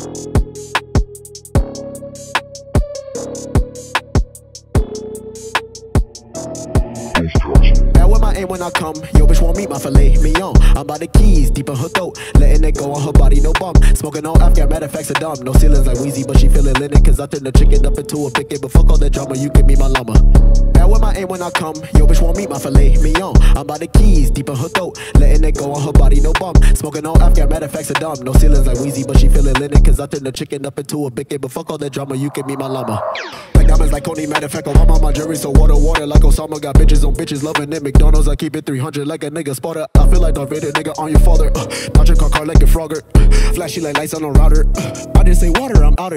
Thank you. When I come. Yo, bitch want meet my filet mignon. I'm by the keys, deep in her throat. Letting it go on her body, no bum. Smoking on Afghan, matter facts fact, dumb. No ceilings like Weezy, but she feeling linen. Cause I turn the chicken up into a picket. But fuck all that drama, you give me my llama. Bad with my aim when I come. Yo, bitch want meet my filet mignon. I'm by the keys, deep in her throat. Letting it go on her body, no bum. Smoking on Afghan, matter facts fact, dumb. No ceilings like Weezy, but she feeling linen. Cause I turn the chicken up into a picket. But fuck all that drama, you give me my llama. Diamonds like Coney, matter of fact, I'm on my jury. So water, water like Osama. Got bitches on bitches, loving it. McDonald's, I keep it 300 like a nigga spotter. I feel like Darth Vader, nigga, on your father. Uh, dodge your car, car like a frogger. Uh, flashy like lights on a router. Uh, I didn't say water, I'm out